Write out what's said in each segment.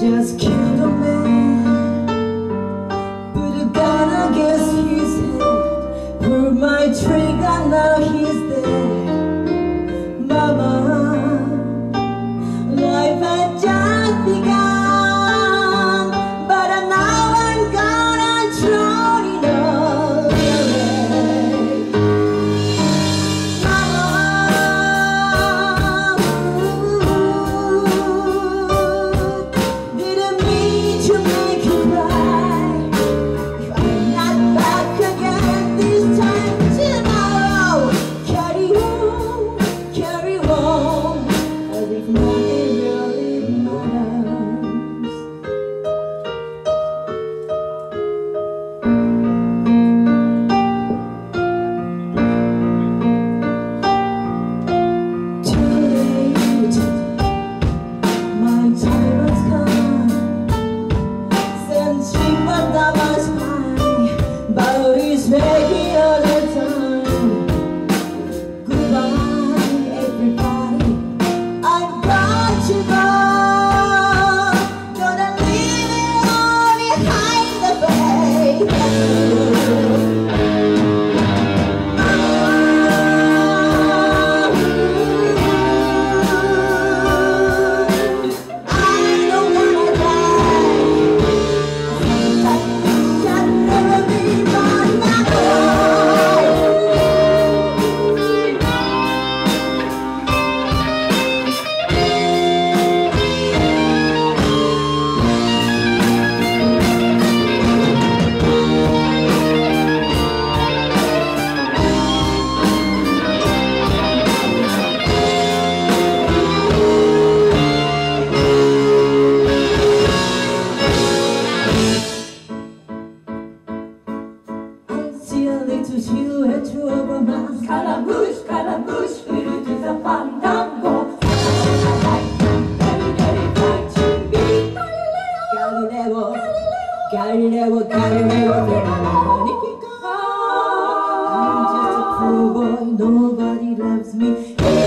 just killed a man But I guess he's dead Put my trigger now, he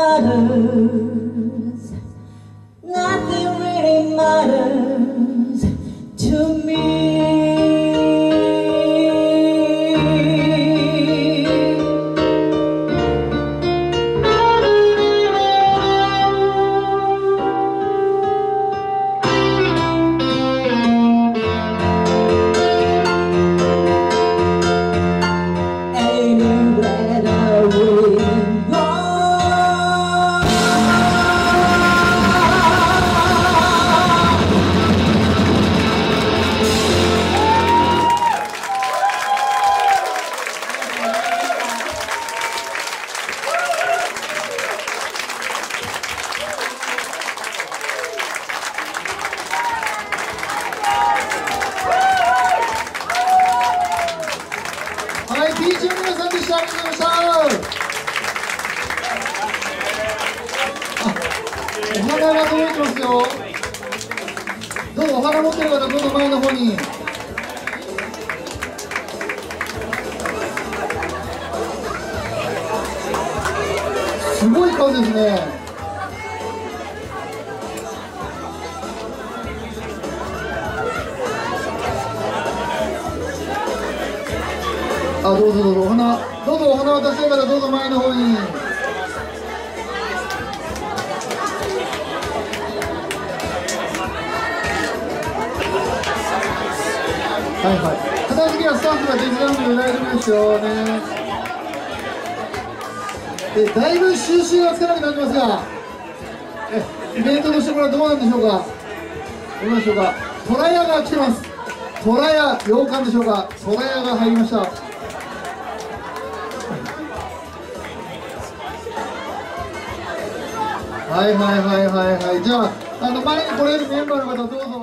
matter 皆さんでした。ありがとうございました。お花が届いてますよ。どうぞお花持ってる方、どうぞ前の方に。すごい数ですね。あ、どうぞどうぞ、お花、どうぞお花渡したい方、どうぞ前の方に。はいはい。片付けはスタッフが手伝うので大丈夫ですよね。え、だいぶ収集がつかなくなってますが。え、イベントとしてこれはどうなんでしょうか。どうなんでしょうか。トラヤが来てます。トラヤ、洋館でしょうか。トラヤが入りました。はいはいはいはいはい。じゃああの前に来れるメンバーの方どうぞ。